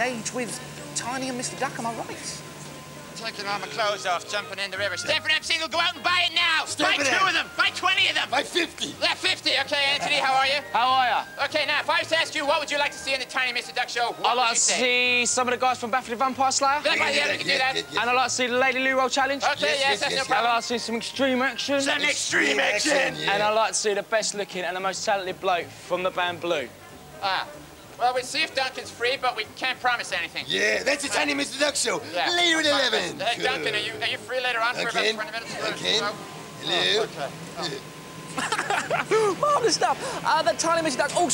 stage with Tiny and Mr. Duck, am I right? Taking all my clothes off, jumping in the river. Stanford MC will go out and buy it now. Stanford buy two M. of them. Buy 20 of them. Buy 50. Yeah, 50. Okay, Antony, how are you? How are ya? Okay, now, if I was to ask you, what would you like to see in the Tiny Mr. Duck show? What I'd like to see some of the guys from Buffy the Vampire Slayer. Yeah, yeah, yeah, we can do that. And I'd like to see the Lady Lou Roll Challenge. Okay, Yes, yes, yes, that's yes, no And I'd like to see some extreme action. Some extreme action. yeah. And I'd like to see the best looking and the most talented bloke from the band Blue. Ah. Well, we'll see if Duncan's free, but we can't promise anything. Yeah, that's the Tiny Mr. Duck show. Yeah. Later at 11. Hey, Duncan, are you, are you free later on for about Again? 20 minutes? Again? Oh, Hello? okay. Marvellous stuff. Uh, the Tiny Mr. Duck. Oh,